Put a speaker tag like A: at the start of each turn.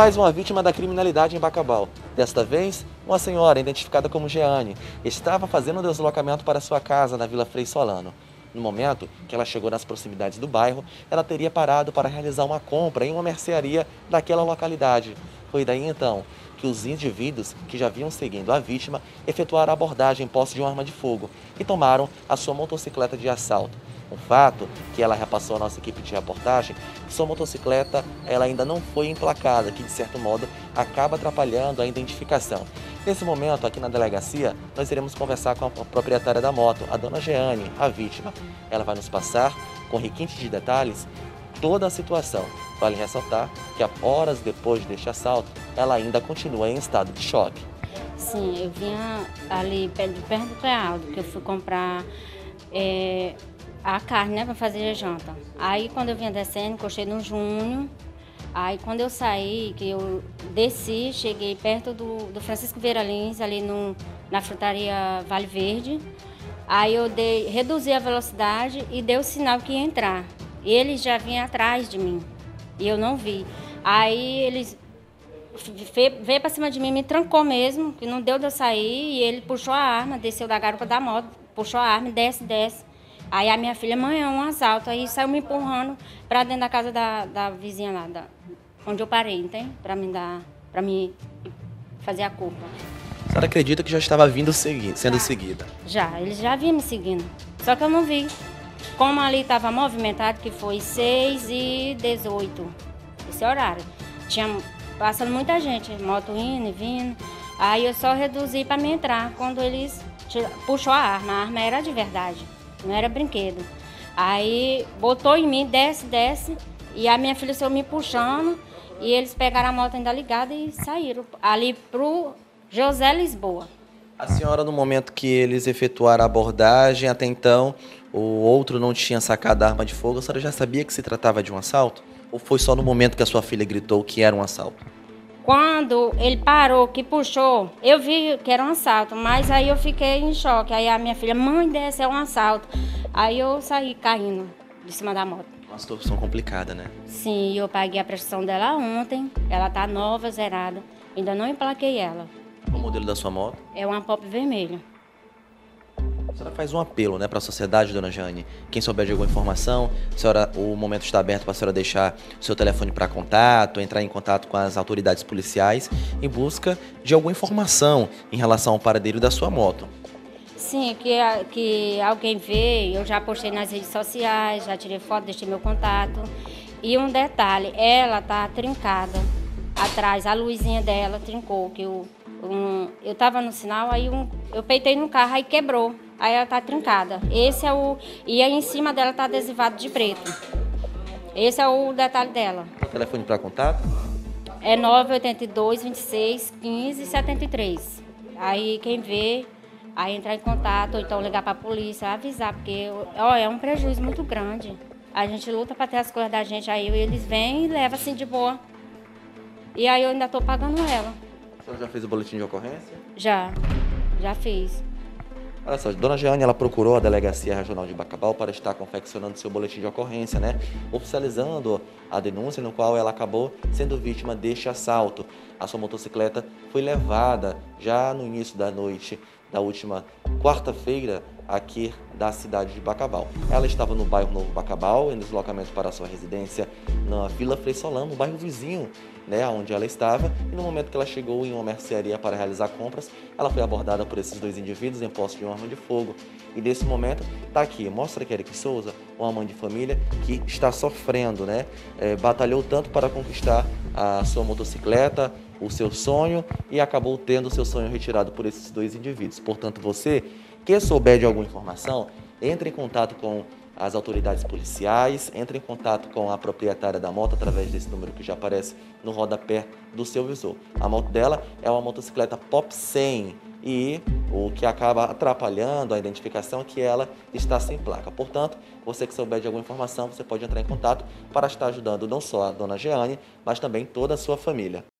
A: Mais uma vítima da criminalidade em Bacabal. Desta vez, uma senhora, identificada como Jeane, estava fazendo um deslocamento para sua casa na Vila Frei Solano. No momento que ela chegou nas proximidades do bairro, ela teria parado para realizar uma compra em uma mercearia daquela localidade. Foi daí então que os indivíduos que já vinham seguindo a vítima efetuaram a abordagem em posse de uma arma de fogo e tomaram a sua motocicleta de assalto. Um fato que ela repassou à nossa equipe de reportagem, que sua motocicleta ela ainda não foi emplacada, que de certo modo acaba atrapalhando a identificação. Nesse momento, aqui na delegacia, nós iremos conversar com a proprietária da moto, a dona Jeane, a vítima. Ela vai nos passar, com requinte de detalhes, toda a situação. Vale ressaltar que, horas depois deste assalto, ela ainda continua em estado de choque.
B: Sim, eu vinha ali perto, do Clealdo, que eu fui comprar é, a carne, né, para fazer a janta. Aí quando eu vinha descendo, encostei no Júnior. Aí quando eu saí, que eu desci, cheguei perto do, do Francisco Vieira Lins, ali no, na frutaria Vale Verde. Aí eu dei, reduzi a velocidade e dei o sinal que ia entrar. Ele já vinha atrás de mim. E eu não vi. Aí eles veio para cima de mim, me trancou mesmo, que não deu de eu sair, e ele puxou a arma, desceu da garupa da moto, puxou a arma, desce, desce. Aí a minha filha, mãe, é um assalto. Aí saiu me empurrando para dentro da casa da, da vizinha lá, da, onde eu parei, entende? Para me dar, para me fazer a culpa.
A: A senhora acredita que já estava vindo segui sendo
B: já,
A: seguida?
B: Já, eles já vinham me seguindo. Só que eu não vi. Como ali estava movimentado, que foi 6 e 18, esse horário. Tinha passando muita gente, moto indo e vindo. Aí eu só reduzi para me entrar quando eles puxou a arma. A arma era de verdade não era brinquedo. Aí botou em mim, desce, desce, e a minha filha saiu me puxando, e eles pegaram a moto ainda ligada e saíram ali pro José Lisboa.
A: A senhora, no momento que eles efetuaram a abordagem, até então, o outro não tinha sacado a arma de fogo, a senhora já sabia que se tratava de um assalto? Ou foi só no momento que a sua filha gritou que era um assalto?
B: Quando ele parou, que puxou, eu vi que era um assalto, mas aí eu fiquei em choque. Aí a minha filha, mãe, desse é um assalto. Aí eu saí caindo de cima da moto.
A: Uma situação complicada, né?
B: Sim, eu paguei a prestação dela ontem. Ela tá nova, zerada. Ainda não emplaquei ela.
A: O modelo da sua moto?
B: É uma pop vermelha.
A: A senhora faz um apelo né, para a sociedade, dona Jane. Quem souber de alguma informação, senhora, o momento está aberto para a senhora deixar o seu telefone para contato, entrar em contato com as autoridades policiais em busca de alguma informação em relação ao paradeiro da sua moto.
B: Sim, que, que alguém vê, eu já postei nas redes sociais, já tirei foto, deixei meu contato. E um detalhe, ela tá trincada atrás, a luzinha dela trincou, que eu, um, eu tava no sinal, aí um, eu peitei no carro, aí quebrou aí ela tá trincada. Esse é o. E aí em cima dela tá adesivado de preto. Esse é o detalhe dela.
A: O telefone para contato?
B: É 982 26 15 73. Aí quem vê, aí entrar em contato, ou então ligar para a polícia, avisar, porque ó, é um prejuízo muito grande. A gente luta para ter as coisas da gente, aí eles vêm e levam assim de boa. E aí eu ainda estou pagando ela.
A: Senhora já fez o boletim de ocorrência?
B: Já, já fiz.
A: Olha só, Dona Jeane, ela procurou a Delegacia Regional de Bacabal para estar confeccionando seu boletim de ocorrência, né? Oficializando a denúncia no qual ela acabou sendo vítima deste assalto. A sua motocicleta foi levada já no início da noite da última quarta-feira aqui da cidade de Bacabal. Ela estava no bairro Novo Bacabal, em deslocamento para sua residência na Vila Frei Solano, bairro vizinho, né, onde ela estava, e no momento que ela chegou em uma mercearia para realizar compras, ela foi abordada por esses dois indivíduos em posse de uma arma de fogo. E nesse momento, está aqui, mostra que Eric Souza, uma mãe de família que está sofrendo, né, é, batalhou tanto para conquistar a sua motocicleta, o seu sonho e acabou tendo o seu sonho retirado por esses dois indivíduos. Portanto, você que souber de alguma informação, entre em contato com as autoridades policiais, entre em contato com a proprietária da moto através desse número que já aparece no rodapé do seu visor. A moto dela é uma motocicleta Pop 100 e o que acaba atrapalhando a identificação é que ela está sem placa. Portanto, você que souber de alguma informação, você pode entrar em contato para estar ajudando não só a dona Jeane, mas também toda a sua família.